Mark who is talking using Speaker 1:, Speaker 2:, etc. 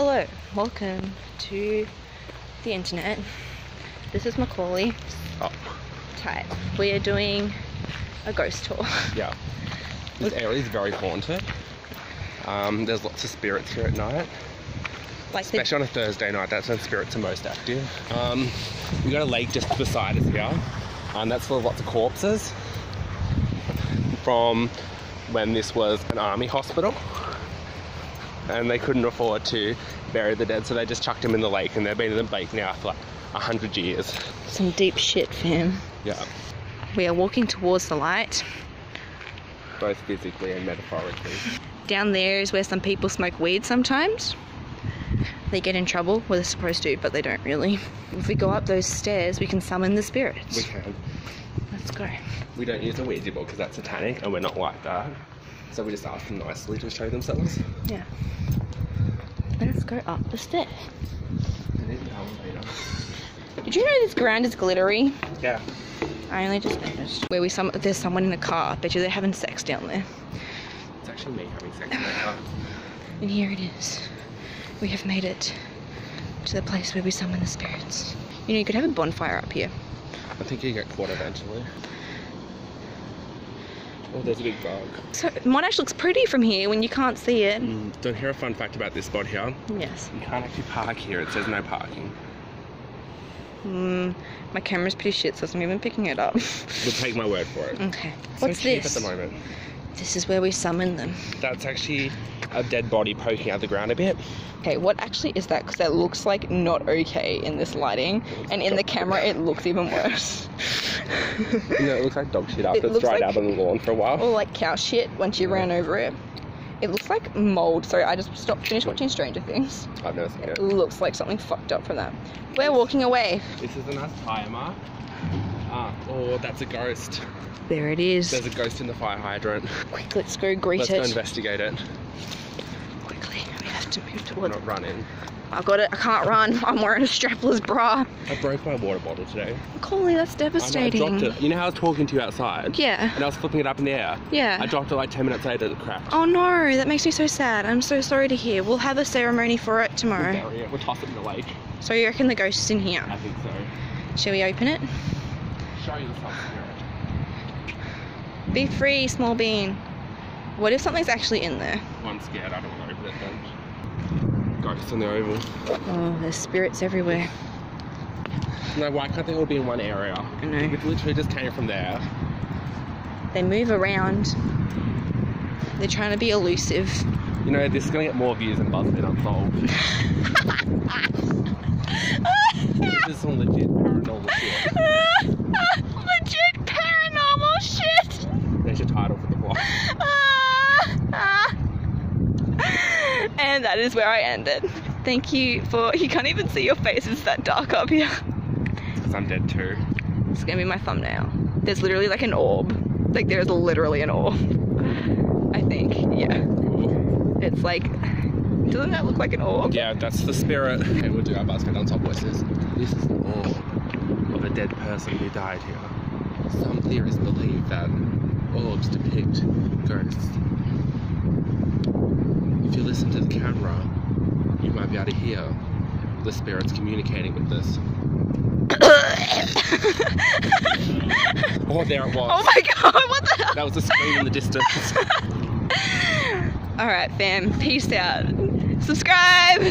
Speaker 1: Hello, welcome to the internet. This is Macaulay.
Speaker 2: Oh,
Speaker 1: Tight. We are doing a ghost tour.
Speaker 2: yeah. This area is very haunted. Um, there's lots of spirits here at night,
Speaker 1: Like
Speaker 2: especially on a Thursday night. That's when spirits are most active. Um, we got a lake just beside us here, and that's full of lots of corpses from when this was an army hospital, and they couldn't afford to bury the dead, so they just chucked them in the lake, and they've been in the lake now for like a hundred years.
Speaker 1: some deep shit, fam.
Speaker 2: Yeah,
Speaker 1: We are walking towards the light.
Speaker 2: both physically and metaphorically.
Speaker 1: Down there is where some people smoke weed sometimes. They get in trouble, well, they're supposed to, but they don't really. If we go up those stairs, we can summon the spirits.
Speaker 2: We can.
Speaker 1: Let's go.
Speaker 2: We don't use a Ouija board because that's satanic and we're not like that. So we just ask them nicely to show themselves.
Speaker 1: Yeah. Let's go up the stairs. Did you know this ground is glittery?
Speaker 2: Yeah.
Speaker 1: I only just noticed. Where we some there's someone in the car. Bet you they're having sex down there.
Speaker 2: It's actually me having sex in my car.
Speaker 1: And here it is. We have made it to the place where we summon the spirits. You know, you could have a bonfire up here.
Speaker 2: I think you get caught eventually. Oh, there's a big bug.
Speaker 1: So Monash looks pretty from here when you can't see it.
Speaker 2: Mm, don't hear a fun fact about this spot here.
Speaker 1: Yes.
Speaker 2: You can't actually park here. It says no parking.
Speaker 1: Mm, my camera's pretty shit, so I'm even picking it up.
Speaker 2: We'll take my word for it.
Speaker 1: okay.
Speaker 2: So
Speaker 1: What's
Speaker 2: cheap
Speaker 1: this?
Speaker 2: at the moment.
Speaker 1: This is where we summon them.
Speaker 2: That's actually a dead body poking out the ground a bit.
Speaker 1: Okay, what actually is that? Because that looks like not okay in this lighting, and in the camera it looks even worse.
Speaker 2: You know, it looks like dog shit after
Speaker 1: It
Speaker 2: it's dried
Speaker 1: like-
Speaker 2: out on the lawn for a while.
Speaker 1: or like cow shit once you ran over it. It looks like mold. Sorry, I just stopped, finished watching Stranger Things.
Speaker 2: I've never seen
Speaker 1: It
Speaker 2: it.
Speaker 1: looks like something fucked up from that. We're walking away.
Speaker 2: This is a nice tire mark. Ah, oh, that's a ghost.
Speaker 1: There it is.
Speaker 2: There's a ghost in the fire hydrant.
Speaker 1: Quick, let's go greet it.
Speaker 2: Let's go investigate it.
Speaker 1: Quickly, we have to move towards.
Speaker 2: not running.
Speaker 1: I've got it. I can't run. I'm wearing a strapless bra.
Speaker 2: I broke my water bottle today.
Speaker 1: Coley, that's
Speaker 2: I know, I
Speaker 1: devastating.
Speaker 2: dropped it. You know how I was talking to you outside?
Speaker 1: Yeah.
Speaker 2: And I was flipping it up in the air?
Speaker 1: Yeah.
Speaker 2: I dropped it like 10 minutes later, it cracked.
Speaker 1: Oh no, that makes me so sad. I'm so sorry to hear. We'll have a ceremony for it
Speaker 2: We'll
Speaker 1: tomorrow.
Speaker 2: bury it. We'll toss it in the lake.
Speaker 1: So you reckon the ghost is in here?
Speaker 2: I think so.
Speaker 1: Shall we open it?
Speaker 2: Show you the sun spirit.
Speaker 1: Be free, small bean. What if something's actually in there?
Speaker 2: I'm scared I don't want to open it then. Ghosts in the oval.
Speaker 1: Oh, there's spirits everywhere.
Speaker 2: No, why can't they all be in one area?
Speaker 1: I know.
Speaker 2: It literally just came from there.
Speaker 1: They move around. They're trying to be elusive.
Speaker 2: You know, this is going to get more views than BuzzFeed Unsolved. this is some legit paranormal shit.
Speaker 1: Legit paranormal shit.
Speaker 2: There's your title for the vlog.
Speaker 1: And that is where I ended. Thank you for. You can't even see your face, it's that dark up here.
Speaker 2: Because I'm dead too.
Speaker 1: It's gonna be my thumbnail. There's literally like an orb. Like, there's literally an orb. I think, yeah. It's like. Doesn't that look like an orb?
Speaker 2: Yeah, that's the spirit. Okay, we'll do our BuzzFeed Unsolved voices. This is the orb of a dead person who died here. Some theorists believe that orbs depict ghosts. If you listen to the camera, you might be able to hear the spirits communicating with us. Oh, there it was.
Speaker 1: Oh my god, what the hell?
Speaker 2: That was a scream in the distance.
Speaker 1: Alright, fam. Peace out. Subscribe!